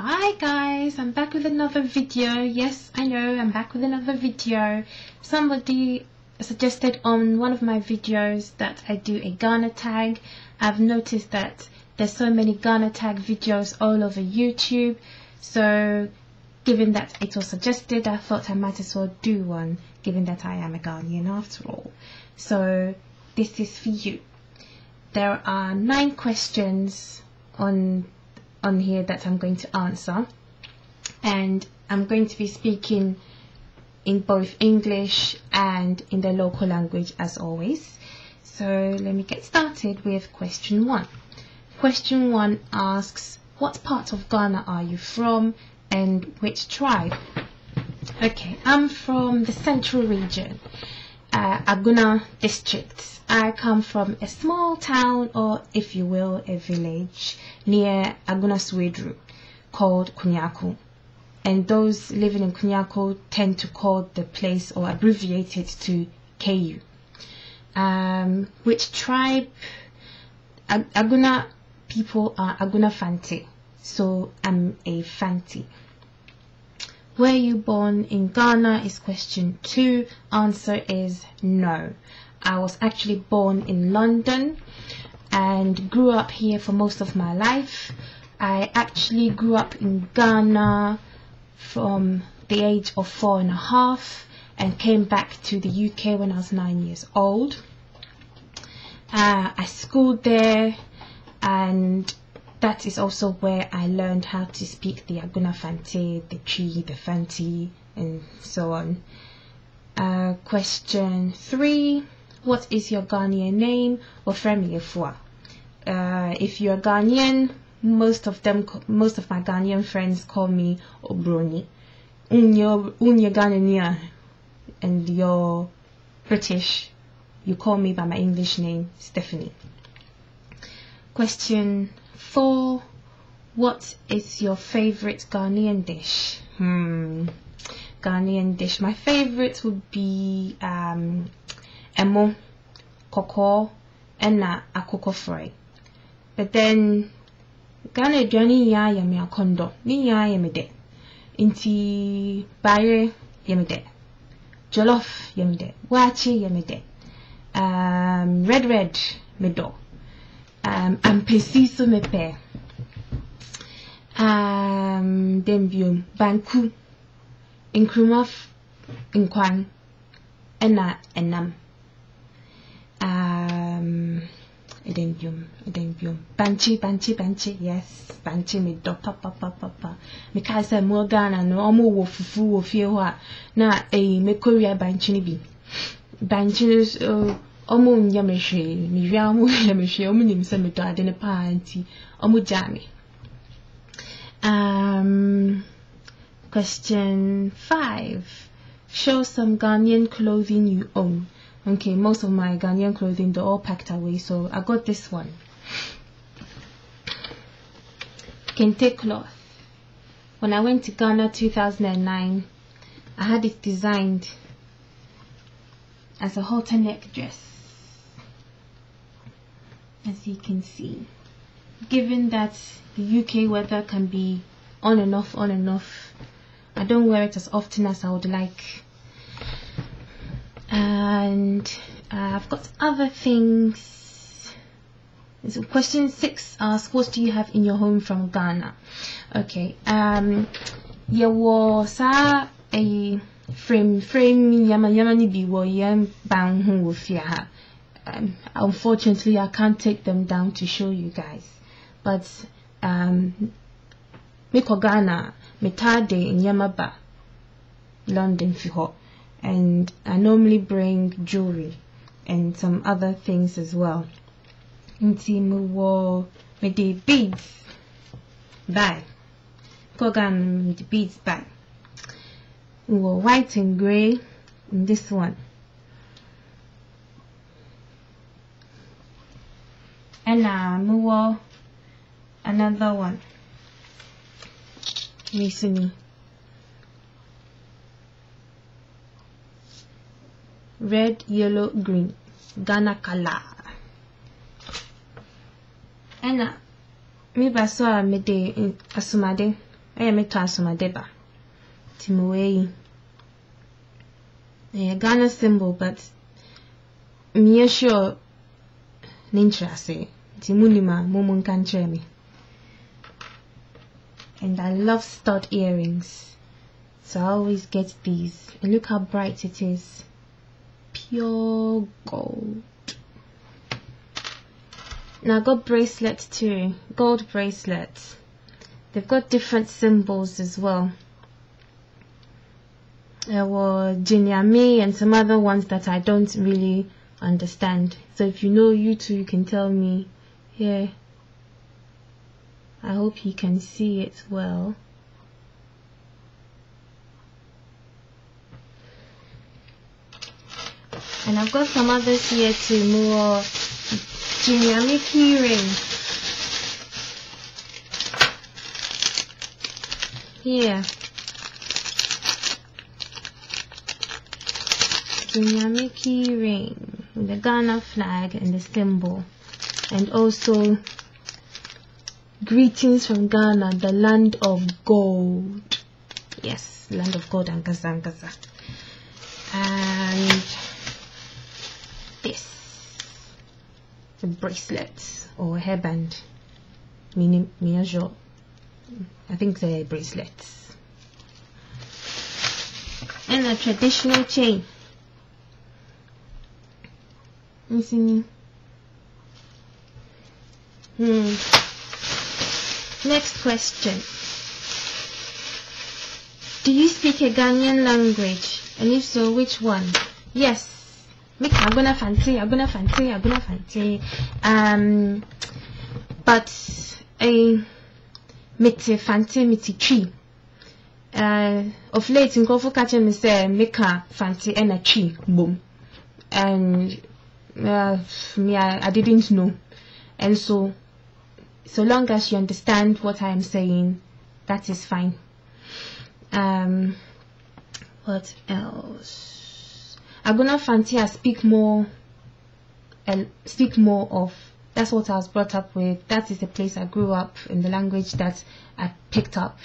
Hi guys, I'm back with another video. Yes, I know, I'm back with another video. Somebody suggested on one of my videos that I do a Ghana tag. I've noticed that there's so many Ghana tag videos all over YouTube. So given that it was suggested, I thought I might as well do one, given that I am a Ghanaian after all. So this is for you. There are nine questions on on here that I'm going to answer and I'm going to be speaking in both English and in the local language as always. So let me get started with question one. Question one asks, what part of Ghana are you from and which tribe? Okay, I'm from the central region, uh, Agona district I come from a small town, or if you will, a village near Agona Swedru called Kunyaku. And those living in Kunyaku tend to call the place or abbreviate it to KU. Um, which tribe? Agona people are Agona Fante So I'm a Fanti. Were you born in Ghana is question two. Answer is no. I was actually born in London and grew up here for most of my life. I actually grew up in Ghana from the age of four and a half and came back to the UK when I was nine years old. Uh, I schooled there and that is also where I learned how to speak the Agona Fante, the Twi, the Fanti, and so on. Uh, question three what is your Ghanaian name or family for? Uh, if you're Ghanaian, most of them, most of my Ghanaian friends call me Obroni. Unyo Ghanaian, and you're British, you call me by my English name, Stephanie. Question four. What is your favorite Ghanaian dish? Hmm. Ghanaian dish. My favorite would be um, ɛmo kɔkɔɔ ɛna akokɔ frɔe but then ghana aduane nyinaa yɛ me akɔndɔ ne nyinaa yɛ me dɛ nti bayerɛ yɛ me jollof yɛ me dɛ um, red red me dɔ um, ampesi so mepɛ um, then biom. Banku. Nkuruma nkwan. Ɛna ɛnam um edembium edembium banchi banchi banchi. Yes banchi me dɔ papapapapa mekae sɛ mo ghana no ɔmo wɔ fufu wɔ fie hɔ a na ɛyi mekɔwia banchi no bi. Banchi no so ɔmo nyɛ me hwee mewia ɔmo nyɛ me hwee ɔmo nim sɛ um question five show some Ghanaian clothing you own Okay, most of my Ghanaian clothing, they're all packed away, so I got this one. Kente cloth. When I went to Ghana 2009, I had it designed as a halter neck dress. As you can see. Given that the UK weather can be on and off, on and off, I don't wear it as often as I would like and uh, I've got other things. So question six asks, what do you have in your home from Ghana? Okay, um, was a frame frame yama yama ni bi fia um, unfortunately I can't take them down to show you guys but um me ko Ghana me tade nyama ba London fi and I normally bring jewelry and some other things as well. Nti mo wɔ me de beads bag. De beads bag. White and grey in this one. And now mo wɔ another one. Recently. red, yellow, green. Ghana color. Ɛna meba so a mede asomade ɛyɛ metɔ asomade ba nti mewɔ yi ɛyɛ ghana symbol but meyɛ sure ne nkyerɛ nti monim a mo mo nka nkyerɛ me and I love stud earrings. So I always get these. And look how bright it is. Pure gold. Now I got bracelets too. Gold bracelets they've got different symbols as well. There were Gye Nyame and some other ones that I don't really understand. So if you know you too you can tell me yeah I hope you can see it well. And I've got some others here too more Gye Nyame keyring. Here. Gye Nyame keyring. With the Ghana flag and the symbol and also greetings from Ghana the land of gold. Yes land of gold and Gaza and Gaza. And this a bracelet or hairband meaning measure I think they're bracelets. And a traditional chain. Listening. Hmm. Next question. Do you speak a Ghanaian language? And if so, which one? Yes. Make Agona Fante, Agona Fante, Agona Fante. Um, but a mete Fante mete Twi. Uh, of late, in Kofu catching me say, make Fante and a Twi, boom. And uh, me, I, I didn't know. And so, so long as you understand what I am saying, that is fine. Um, what else? Agona Fanti, I speak more, and speak more of. That's what I was brought up with. That is the place I grew up in the language that I picked up.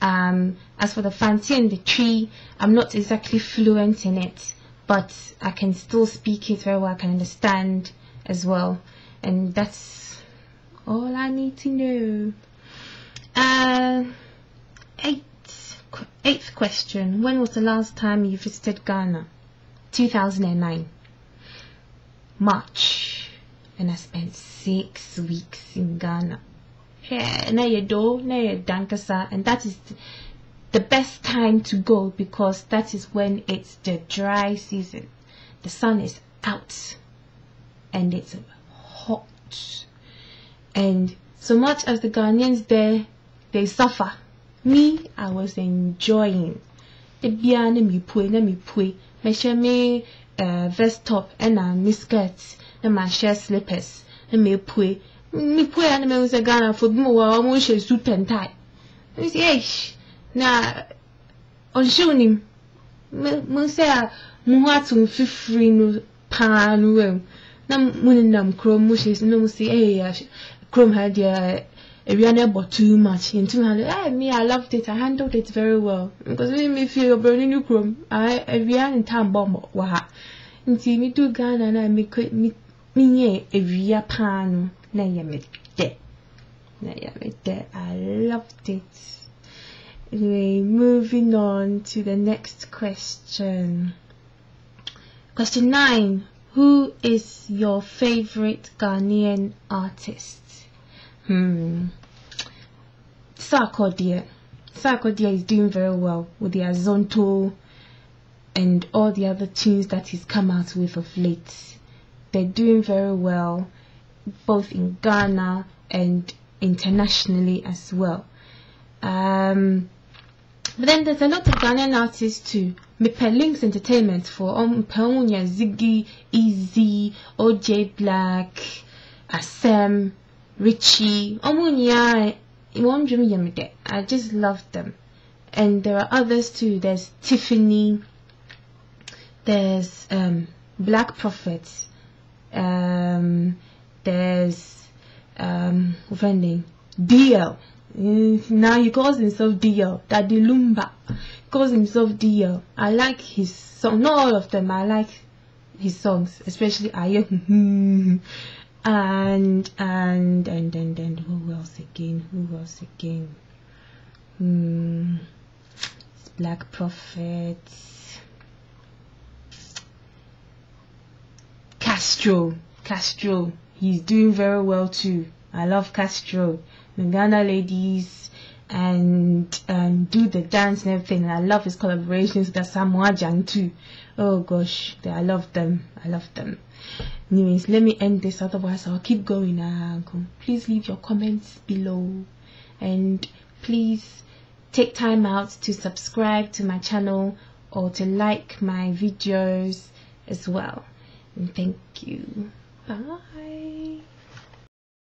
Um, as for the Fanti and the Twi, I'm not exactly fluent in it but I can still speak it very well. I can understand as well, and that's all I need to know. Uh, eighth, eighth question. When was the last time you visited Ghana? 2009. March. And I spent six weeks in Ghana. Yeah, and that is the best time to go because that is when it's the dry season. The sun is out and it's hot. And so much as the Ghanaians there, they suffer. Me, I was enjoying. Ebia na mi pue na mi pue. Mehyɛ me uh, vest top ɛna me skirt na ma hyɛ slippers na me pue. Me pue na me sɛ Ghana fo bi mo wɔ hyɛ suit and tie. Me say, "Eish." na ɔnhyɛ onim mo sɛ a mo ho ato mfifiri no paa no wam na mo nenam kurom mo hyɛ na mo kurom ha deɛ ewia no ɛbɔ too much ntum ha eh me I loved it I handled it very well because me me feel obroni no kurom ah ewia ne tam bɔ wɔ ha nti me do Ghana na me me me nyɛ ewia paa no na yɛ me dɛ na yɛ me dɛ I loved it. Anyway, moving on to the next question. Question 9. Who is your favorite Ghanaian artist? Hmm. Sarkodie. Sarkodie is doing very well with the Azonto and all the other tunes that he's come out with of late. They're doing very well both in Ghana and internationally as well. Um, but then there's a lot of Ghanaian artists too. Mepe Lynx Entertainment for Peonia Ziggy, Easy, OJ Black, Asem, Richie, I just love them. And there are others too. There's Tiffany, there's um, Black Prophets, um, there's um, what's her name? DL, Mm, now he calls himself DL, Daddy Lumba. Calls himself DL. I like his song, not all of them, I like his songs, especially Aye. and and and and and who else again? Who else again? Hmm. Black Prophet. Castro. Castro. He's doing very well too. I love Castro. The Ghana ladies and and do the dance and everything. And I love his collaborations with Asamoah Gyan too. Oh gosh, I love them. I love them. Anyways, let me end this. Otherwise, I'll keep going. Uh, please leave your comments below, and please take time out to subscribe to my channel or to like my videos as well. And thank you. Bye.